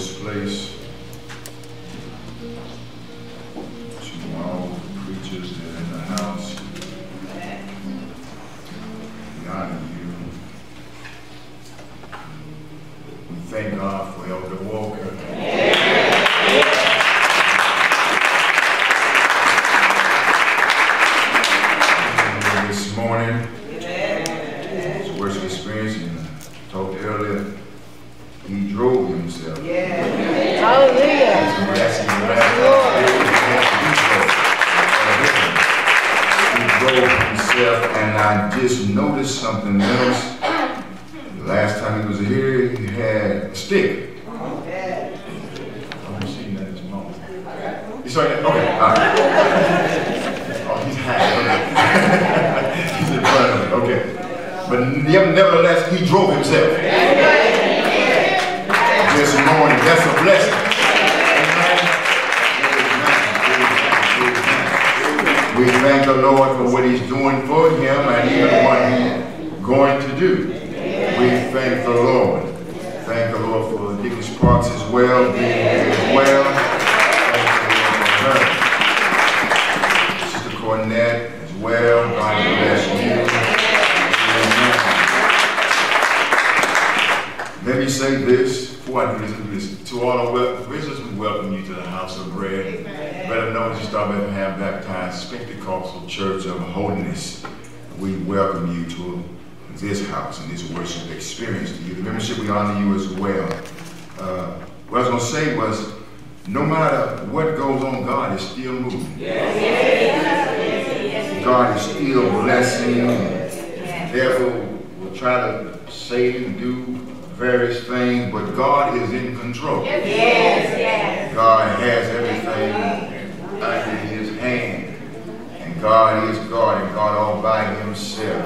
this place. He drove himself. This morning, that's a blessing. We thank the Lord for what he's doing for him and even what he's going to do. We thank the Lord. Thank the Lord for Deacon Sparks as well, being here as well. Amen. Let me say this I do this. To all our visitors, we welcome you to the house of bread. Better known as Star Bethlehem Baptized Pentecostal Church of Holiness. We welcome you to this house and this worship experience to you. The membership, we honor you as well. Uh, what I was going to say was, no matter what goes on, God is still moving. God is still blessing. Therefore, we'll try to say and do various things, but God is in control. Yes, yes. God has everything under his hand. And God is God and God all by himself.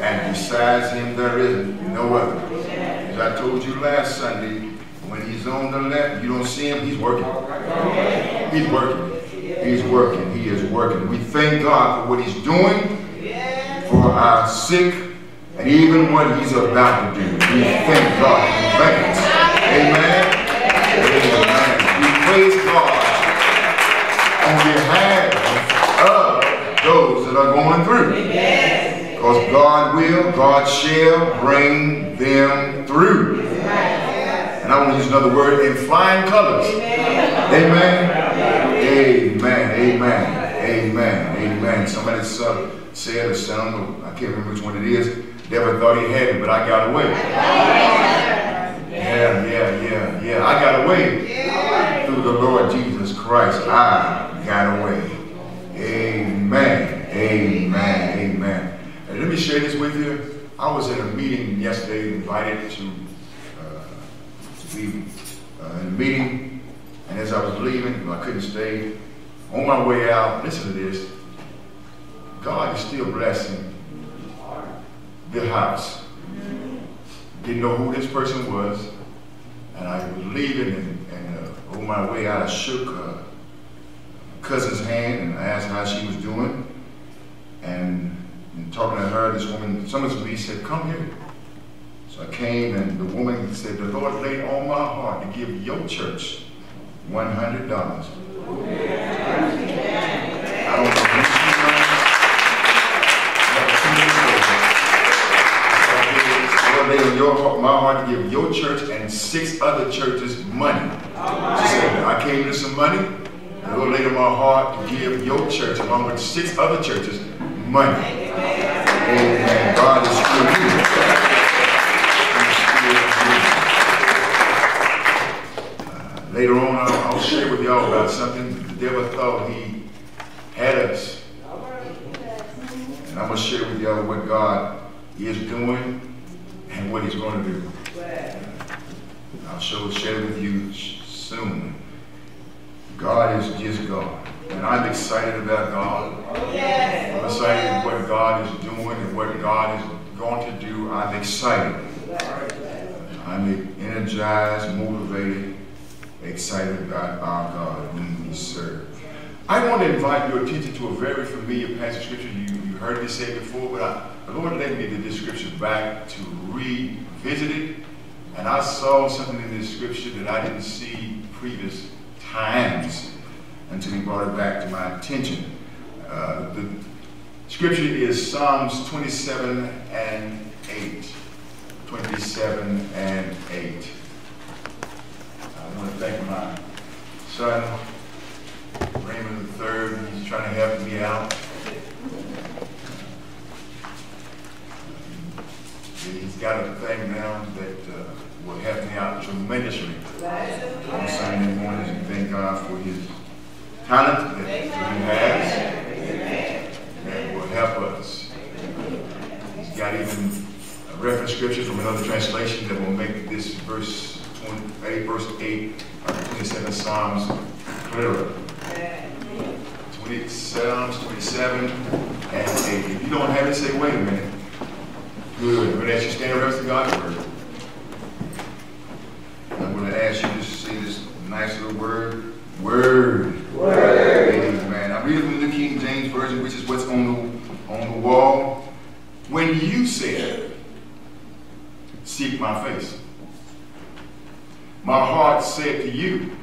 And besides him, there is no other. As I told you last Sunday, when he's on the left, you don't see him, he's working. He's working. He's working. He is working. We thank God for what he's doing for our sick and even what he's about to do. We thank God in advance. Amen. Amen. We praise God on behalf of those that are going through. Because God will, God shall bring them through. And I want to use another word, in flying colors. Amen. Amen. Amen. Amen. Amen. Somebody said, said or sound, I can't remember which one it is. Devil thought he had it, but I got away. Yeah, yeah, yeah, yeah. I got away through the Lord Jesus Christ. I got away. Amen. Amen. Amen. And let me share this with you. I was in a meeting yesterday, invited to, uh, to be uh, in a meeting, and as I was leaving, I couldn't stay. On my way out, listen to this. God is still blessing the house. Didn't know who this person was, and I was leaving, and, and uh, on my way out, I shook her cousin's hand and asked how she was doing. And, and talking to her, this woman some summoned me, said, come here. So I came and the woman said, the Lord laid on my heart to give your church $100. My to give your church and six other churches money. She said, I came to some money. The Lord laid on my heart to give your church, along with six other churches, money. Amen. God is. Uh, Later on, I'll, I'll share with y'all about something the devil thought he had us. And I'm going to share with y'all what God is doing and what he's going to do. I'll show, share with you soon. God is just God. And I'm excited about God. I'm excited what God is doing and what God is going to do. I'm excited. I'm energized, motivated, excited about our God whom we serve. I want to invite your attention to a very familiar passage of scripture. You, you heard me say before, but I, the Lord led me to this scripture back to revisit it And I saw something in this scripture that I didn't see previous times until he brought it back to my attention. Uh, the scripture is Psalms 27 and 8. 27 and 8. I want to thank my son, Raymond III. He's trying to help me out. He's got a thing now that uh, will help me out tremendously on Sunday mornings and thank God for his talent that he has that will help us. He's got even a reference scripture from another translation that will make this verse 28, verse 8 of 27 Psalms clearer. 20 Psalms 27 and 8. If you don't have it, say, wait a minute. Good. Going to you stand and rest of God's word. To ask you to say this nice little word. Word. Word. Amen. I'm reading from the King James Version, which is what's on the, on the wall. When you said, seek my face, my heart said to you,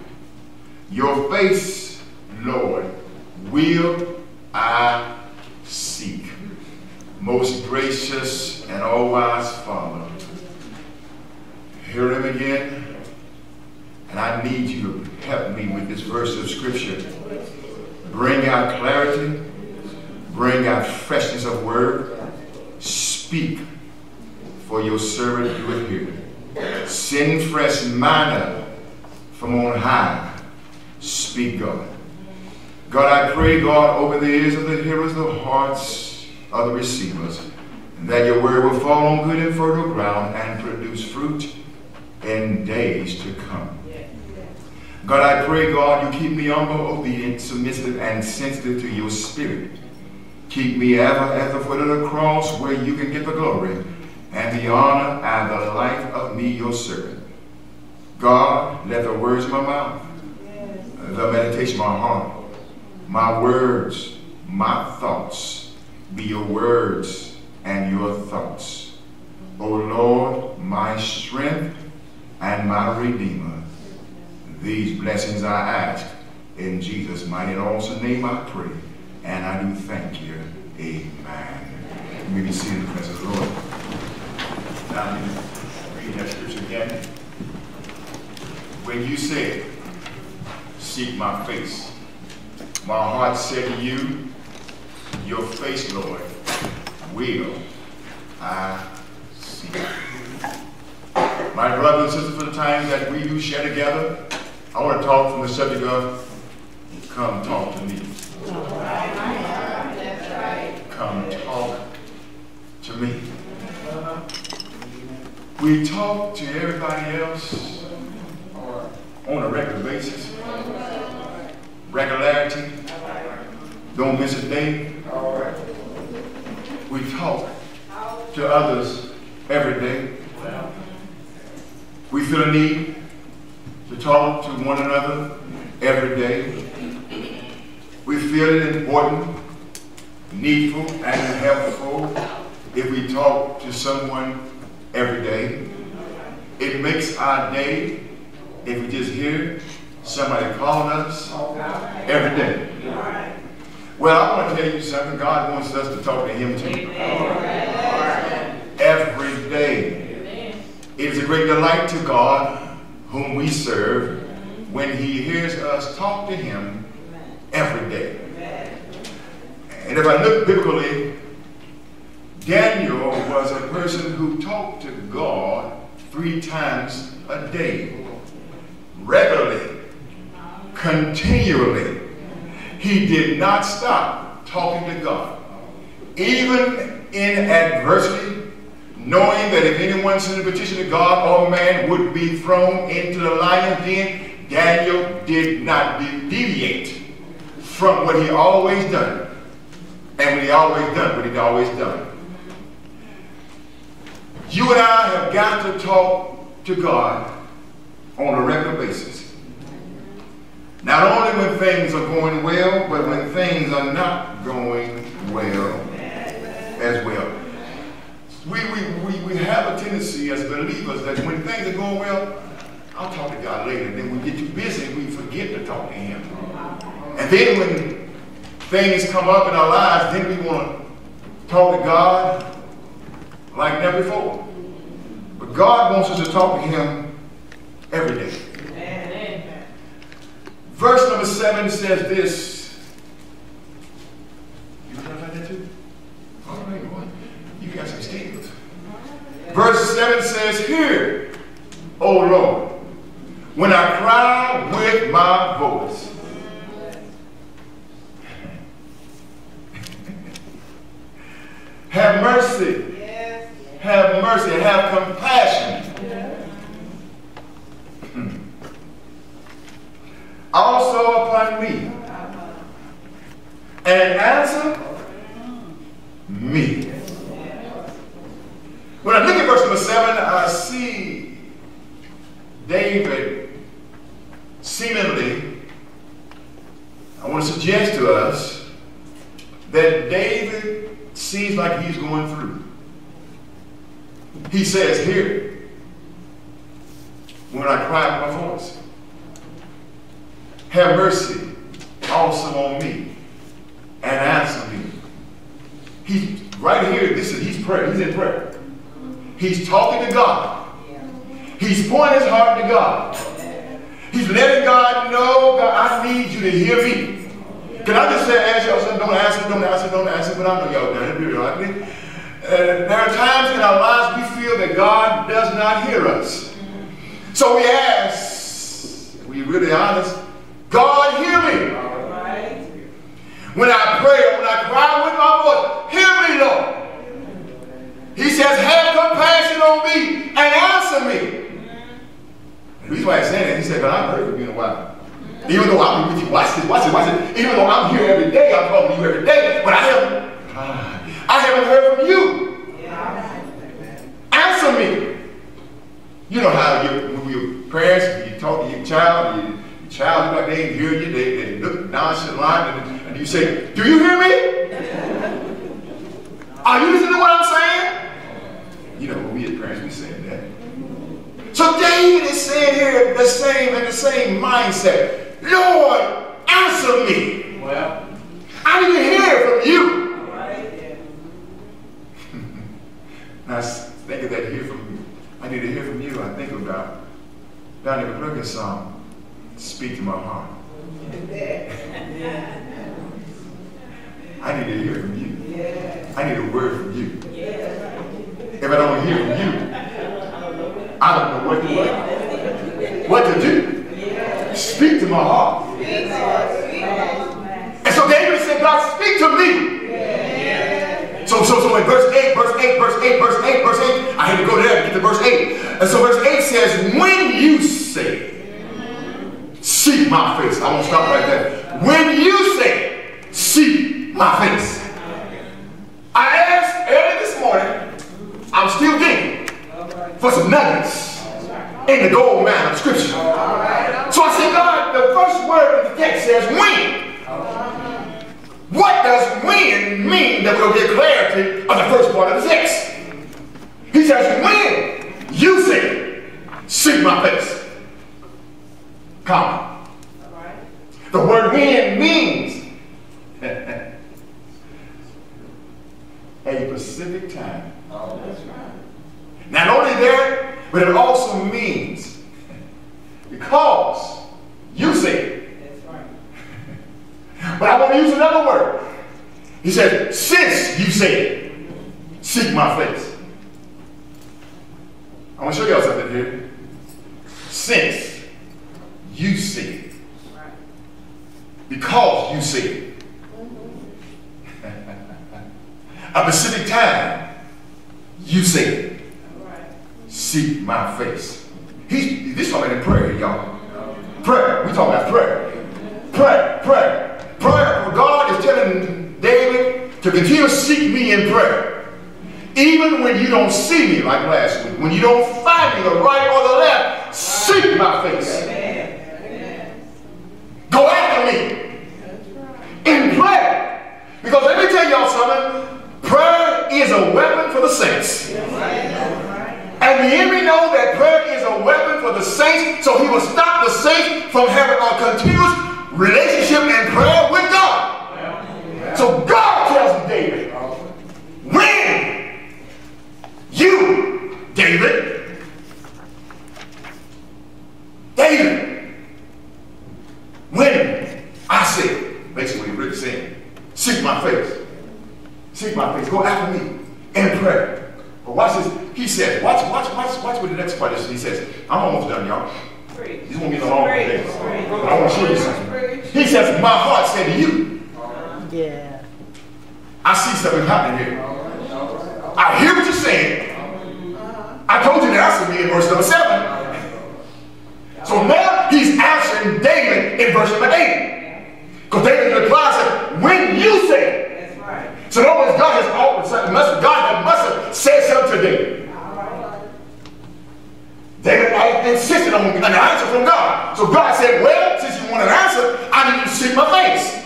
your face, Lord, will I seek. Most gracious and all-wise Father, hear him again, and I need you to help me with this verse of Scripture. Bring out clarity, bring out freshness of word, speak, for your servant do it here. Send fresh manna from on high. Speak, God. God, I pray, God, open the ears of the hearers, the hearts of the receivers, and that your word will fall on good and fertile ground and produce fruit in days to come. God, I pray, God, you keep me humble, obedient, submissive, and sensitive to your spirit. Keep me ever at the foot of the cross where you can get the glory and the honor and the life of me, your servant. God, let the words of my mouth, the meditation of my heart, my words, my thoughts, be your words and your thoughts. O Lord, my strength and my redeemer. These blessings I ask in Jesus' mighty and awesome name I pray. And I do thank you. Amen. You may be seated in the presence of the Lord. Now, read that scripture again. When you said, seek my face, my heart said to you, your face, Lord, will I see. My brothers and sisters, for the time that we do share together, I want to talk from the subject of come talk to me. Come talk to me. We talk to everybody else on a regular basis. Regularity. Don't miss a day. We talk to others every day. We feel a need to talk one another every day. We feel it important, needful, and helpful if we talk to someone every day. It makes our day if we just hear somebody calling us every day. Well, I want to tell you something. God wants us to talk to him too. Every day. It is a great delight to God whom we serve when he hears us talk to him every day. And if I look biblically, Daniel was a person who talked to God three times a day, regularly, continually. He did not stop talking to God. Even in adversity, knowing that if anyone sent a petition to God or man would be thrown into the lion's den, Daniel did not deviate from what he always done. And what he always done, what he'd always done. You and I have got to talk to God on a regular basis. Not only when things are going well, but when things are not going well as well. We, we, we, we have a tendency as believers that when things are going well, I'll talk to God later. And then we get too busy, we forget to talk to Him. And then when things come up in our lives, then we want to talk to God like never before. But God wants us to talk to Him every day. Amen. Verse number seven says this. You clarify that too? All right, well, you got some statements. Verse 7 says, Hear, O Lord, when I cry with my voice. have mercy. Have mercy. Have compassion. Yes. also upon me. And answer me. When I look at verse number 7, I see David seemingly, I want to suggest to us that David seems like he's going through. He says here, when I cry my voice, have mercy also on me and answer me. He's right here, this is he's prayer, he's in prayer. He's talking to God. He's pointing his heart to God. He's letting God know, God, I need you to hear me. Can I just say, ask y'all something? Don't answer, don't answer, don't answer, but I know y'all done it periodically. Uh, there are times in our lives we feel that God does not hear us. So we ask, we really honest, God hear me. When I pray, when I cry with my voice, hear me, Lord. He says, have compassion on me and answer me. The reason why I say that, he said, but I haven't heard from you in a while. Even though I'm with you, watch this, watch this, watch this. Even though I'm here every day, I'm talking to you every day, but I haven't, I haven't heard from you. Yeah. Answer me. You know how you, when your parents, you talk to your child, you, your child like they hear you, they, they look nonchalant, and, and you say, do you hear me? Are you listening to what I'm saying? You know, when we as parents. So David is saying here the same in the same mindset. Lord, answer me. Well, I need to hear from you. now think of that hear from you. I need to hear from you. I think about Donnie McClurkin's song, Speak to My Heart. I need to hear from you. I need a word from you. If I don't hear from you, I don't know what to do. What to do. Speak to my heart. And so David said, God, speak to me. So, so, so in verse 8, verse 8, verse 8, verse 8, verse 8, I had to go there to get to verse 8. And so verse 8 says, when you say, seek my face. I won't stop right there. When you say, seek my face. I asked early this morning, I'm still thinking, for some nuggets in the gold mine of Scripture. So I said, God, the first word in the text says when. What does when mean that we'll get clarity of the first part of the text? He says, when you say, seek my face. Come. The word when means a specific time. Oh, Not only that, but it also means because you say it. but I want to use another word. He said, since you said, it, seek my face. I want to show y'all something here. Since you said, because you said, mm-hmm. a specific time, you said seek my face. He, this in prayer, y'all. Prayer. We talking about prayer. Prayer, prayer. Prayer. God is telling David to continue to seek me in prayer. Even when you don't see me like last week. When you don't find me the right or the left, seek my face. Go after me in prayer. Because let me tell y'all something. Prayer is a weapon for the saints. Saints so he will stop the saints from having a continuous relationship and prayer with God. So God tells David, when you, David, David, when I said, basically what he really saying, seek my face, seek my face, go after me in prayer. But watch this. He says, watch, watch, watch, watch what the next part is. He says, I'm almost done, y'all. He's gonna be the long day. But I want to show you something. He says, my heart said to you. Yeah. I see something happening here. I hear what you're saying. I told you to answer me in verse number seven. So now he's answering David in verse number eight. Because David replies, when you say. That's right. So in other words, God has always, God must have said something to David. David I insisted on an answer from God. So God said, well, since you want an answer, I need you to seek my face.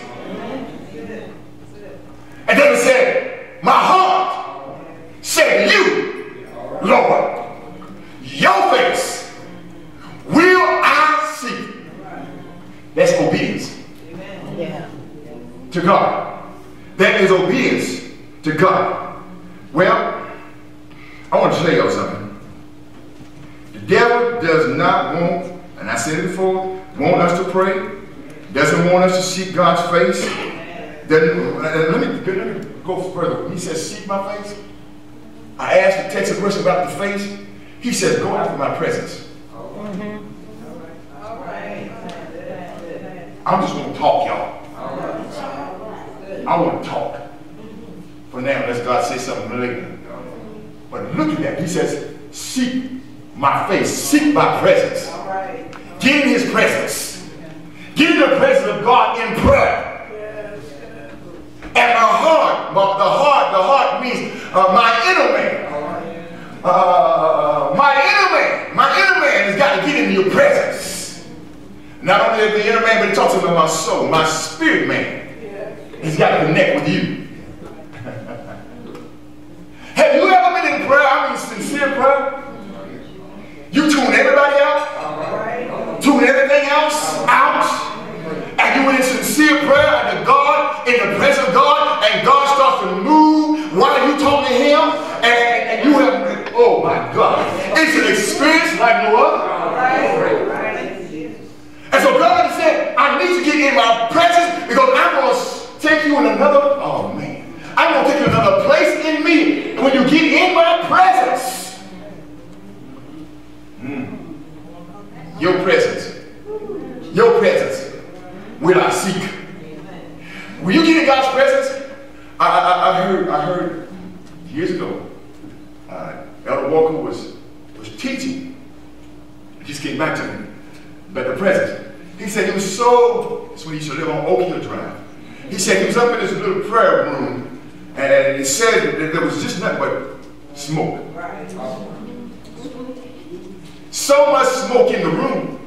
And David said, my heart said you, Lord, your face will I see. That's obedience. Yeah. To God. That is obedience to God. Well, I want to tell y'all something The devil does not want, and I said it before, want us to pray, doesn't want us to seek God's face. Then, uh, let, me, let me go further. He says, seek my face. I asked the text question about the face. He says, go after my presence. I'm just going to talk, y'all. I want to talk. For now, unless God say something later. But look at that. He says, seek my face, seek my presence. Get in his presence. Get in the presence of God in prayer. And my heart, my, the heart, the heart means uh, my inner man. Uh, my inner man, my inner man has got to get in your presence. Not only the inner man, but he talks about my soul, my spirit man. He's got to connect with you. Have you ever been in prayer? I mean sincere prayer? You tune everybody out, tune everything else out, and you in sincere prayer unto God, in the presence of God, and God starts to move while you talking to Him, and, and you have, oh my God, it's an experience like no other. And so God said, I need to get in my presence because I'm going to take you in another, oh man, I'm going to take you another place in me. when you get in my presence, Your presence. Your presence will I seek. When you get in God's presence, I, I, I heard I heard years ago, uh, Elder Walker was was teaching. He just came back to me about the presence. He said he was so, that's when he used to live on Oak Hill Drive. He said he was up in this little prayer room and he said that there was just nothing but smoke. So much smoke in the room,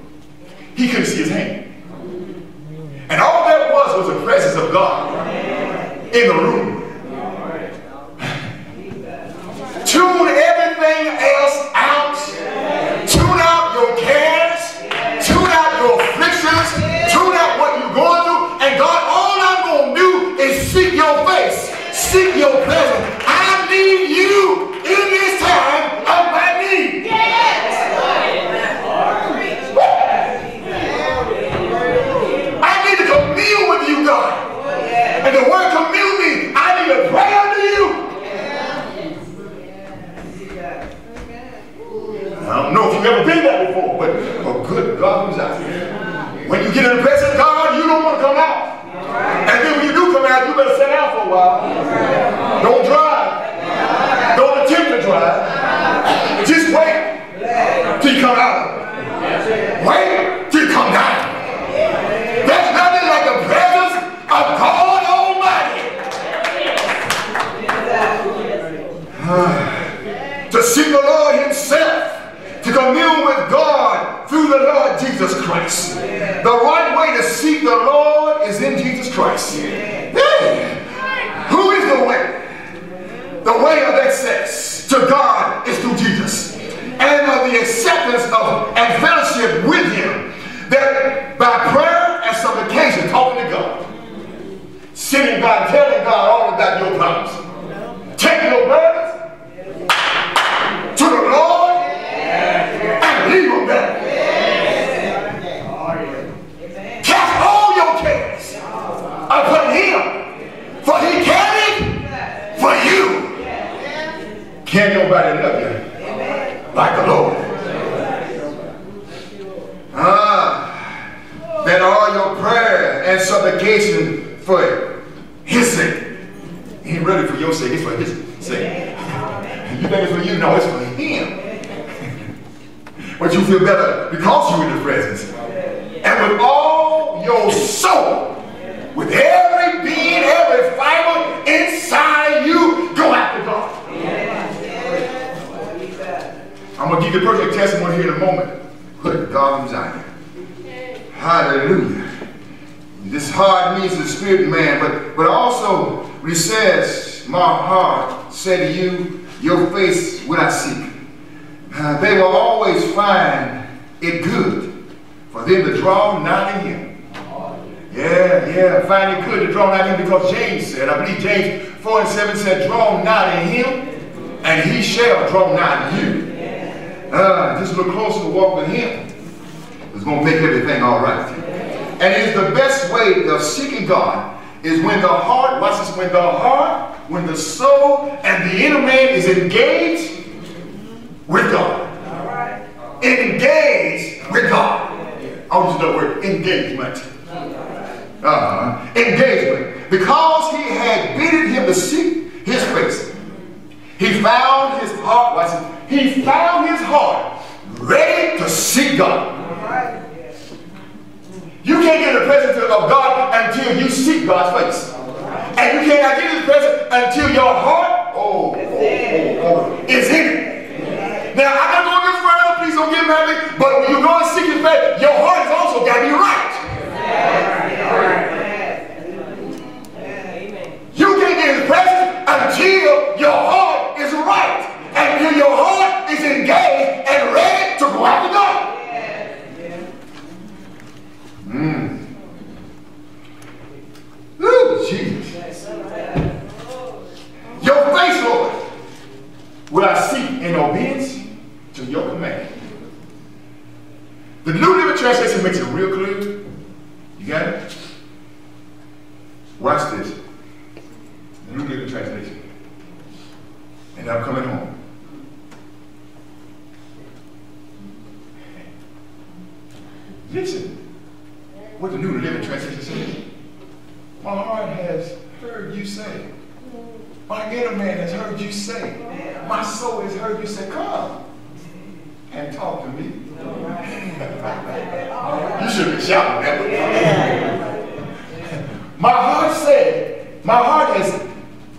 he couldn't see his hand. And all that was was the presence of God in the room. Tune everything else out. Tune out your cares. Tune out your afflictions. Tune out what you're going through. And God, all I'm going to do is seek your face. Seek your presence. I need you in this time of my need. And the word commune means I need to pray unto you. I don't know if you've ever been there before, but oh good God who's out here. When you get in the presence of God, you don't want to come out. And then when you do come out, you better sit down for a while. Don't drive. Don't attempt to drive. Just wait till you come out. Wait till you come down. There's nothing like the presence of God Almighty. to seek the Lord himself, to commune with God through the Lord Jesus Christ. The right way to seek the Lord is in Jesus Christ. Yeah. Who is the way? The way of access to God of and fellowship with him. That by prayer and supplication, talking to God, sitting God, telling God all about your problems. Take your burdens to the Lord and leave them there. Cast all your cares upon him, for he carried for you. Can't nobody love you like the Lord. Ah, that all your supplication for his sake. He ain't really for your sake, it's for his sake. You think it's for you? No, it's for him. but you feel better because you're in his presence. And with all your soul, with every being, every fiber inside you, go after God. I'm going to give you a perfect testimony here in a moment. Put God in Zion. Hallelujah. This heart means the spirit man, but, but also says, my heart say to you, your face will I seek. Uh, they will always find it good for them to draw nigh to him. Yeah, yeah, find it good to draw nigh to him because James said, I believe James 4 and 7 said, draw nigh to him and he shall draw nigh to you. Uh, just look closer to walk with him. It's going to make everything all right. And is the best way of seeking God is when the heart, watch this, when the heart, when the soul and the inner man is engaged with God. All right. Engaged with God. I want you to know the word engagement. Uh-huh. Engagement. Because he had bidden him to seek his face, he found his heart, watch it, he found his heart ready to seek God. You can't get in the presence of God until you seek God's face. And you cannot get in His presence until your heart oh, oh, oh, oh, is in it. Now, I'm not going to get further. Please don't get mad at me. But when you go and seek His face, your heart has also got to be right. You can't get in His presence until your heart is right. Until your heart is engaged and ready to go after God. Mm. Ooh, Jesus. Your face, Lord, will I seek in obedience to your command. The New Living Translation makes it real clear. You got it? Watch this. The New Living Translation. And I'm coming home. Listen what the New Living Translation says. My heart has heard you say. My inner man has heard you say. My soul has heard you say, come and talk to me. you should be shouting that. my heart said, my heart has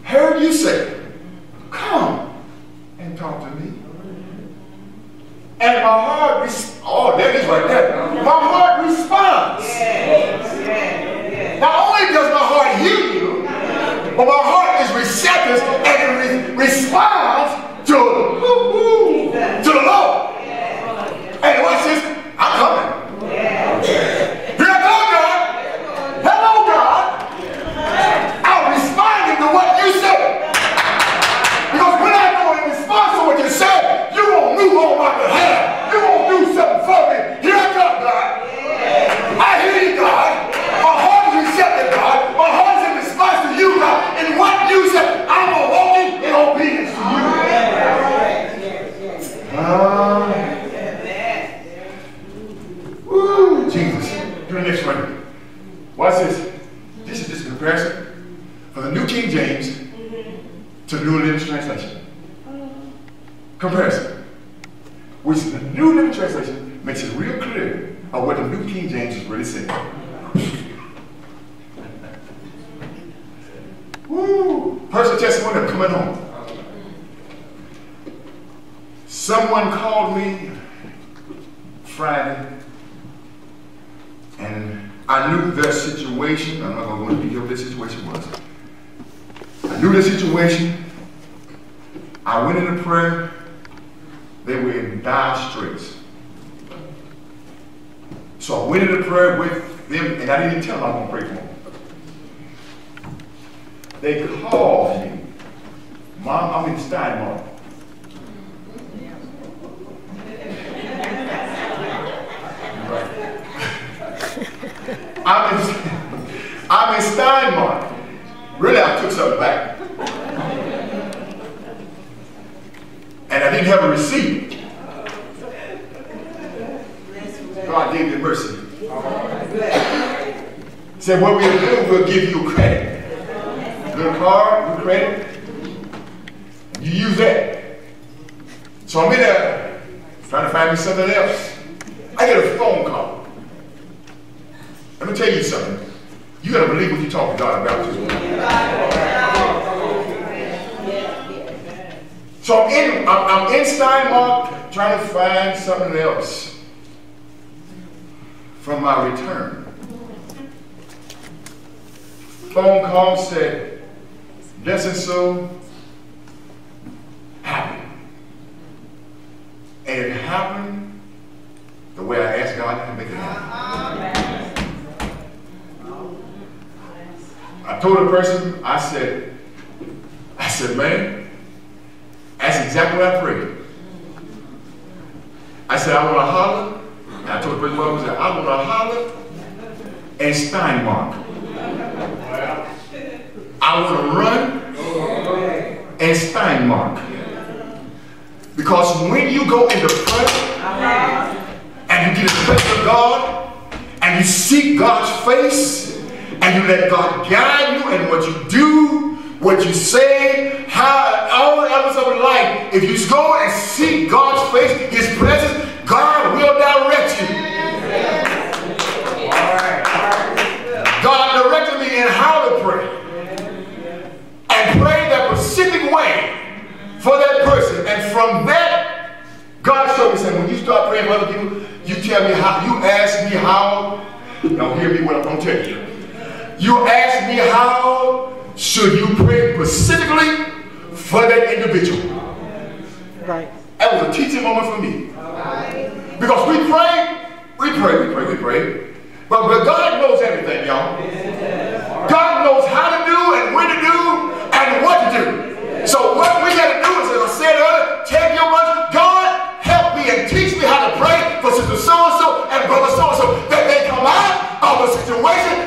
heard you say, come and talk to me. And my heart, oh, that is right there. My heart responds. Not only does my heart hear you, but my heart is receptive and it re responds to, to the Lord. And watch this, I'm coming. Here I go, God. Hello, God. I'm responding to what you said. Because when I go in response to what you said, you won't move on my behalf. You won't do something for me. Here I come, God. I hear you, God. My heart is receptive, God. My heart is in response to you, God. And what you said, I'm walking in obedience to you. Uh, woo, Jesus. Do the next one. Watch this. This is just a comparison for the New King James to the New Living Translation. Comparison. Which the New Living Translation makes it real clear of what the New King James is really saying. Woo! Personal testimony of coming home. Someone called me Friday, and I knew their situation. I'm not going to go into detail what their situation was. I knew the situation. I went into prayer. They were in dire straits. So I went into prayer with them, and I didn't tell them I was going to pray for them. They called me. Mom, I'm in Stein Mart. I'm in, I'm in Stein Mart. Really, I took something back. And I didn't have a receipt. God gave me mercy. Said, what we'll do, we'll give you credit. Card, with credit. You use that. So I'm in there trying to find me something else. I get a phone call. Let me tell you something. You gotta believe what you talk to God about too. So I'm in, I'm, I'm in Stein Mart trying to find something else from my return. Phone call said, this and so happened. And it happened the way I asked God to make it happen. I told a person, I said, I said, man, that's exactly what I prayed. I said, I want to holler. And I told the person I at. I want to holler and Stein Mart. I want to run and Stein Mart. Because when you go into prayer and you get in the presence of God and you seek God's face and you let God guide you in what you do, what you say, how all the elements of life. If you go and seek God's face, His presence, start praying for other people, you tell me how, you ask me how, don't hear me what I'm going to tell you. You ask me how should you pray specifically for that individual. Right. That was a teaching moment for me. Because we pray, we pray, we pray, we pray. But, but God knows everything, y'all. God knows how to do and when to do and what to do. So what we got to do is, as I said earlier, you have to pray for sister so-and-so and brother so-and-so that they come out of a situation